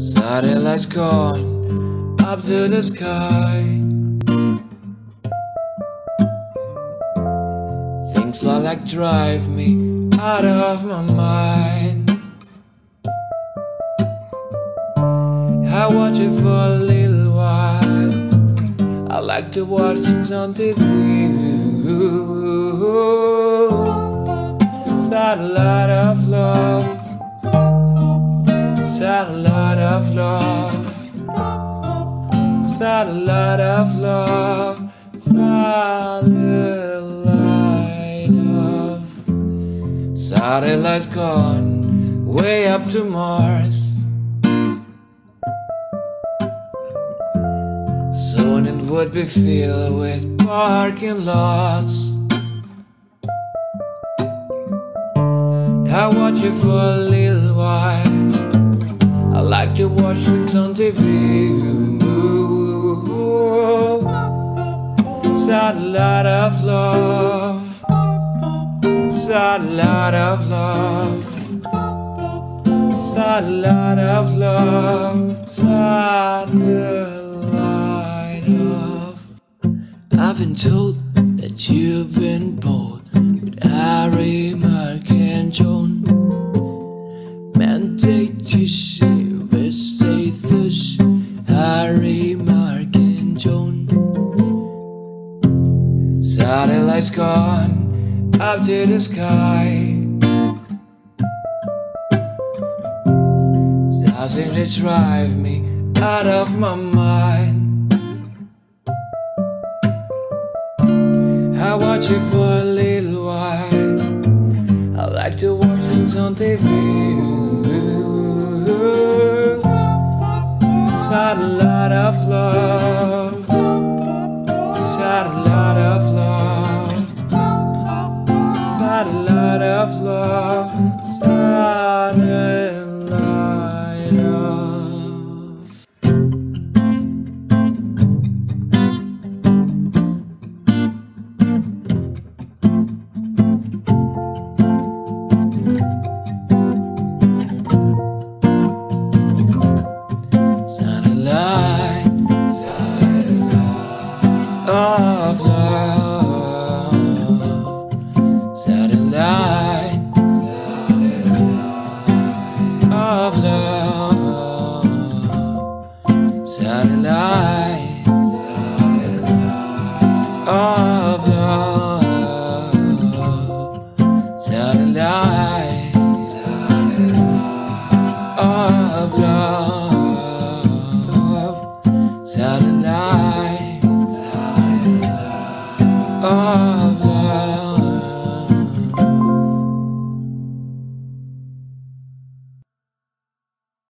Satellites gone up to the sky. Things like drive me out of my mind. I watch it for a little while. I like to watch things on TV. Satellite Satellite of love. Satellite of love. Satellite of. Satellite's gone way up to Mars. Soon it would be filled with parking lots. I watch it for a little while. I like to watch things on TV. Satellite of love. Satellite of love. Satellite of love. Satellite of. I've been told that you've been bold with Harry, Mark, and John. Mandate to Satellites gone up to the sky. Doesn't it drive me out of my mind? I watch it for a little while. I like to watch things on TV. Satellite of love. Satellite Satellite of of love. Satellite of love. Satellite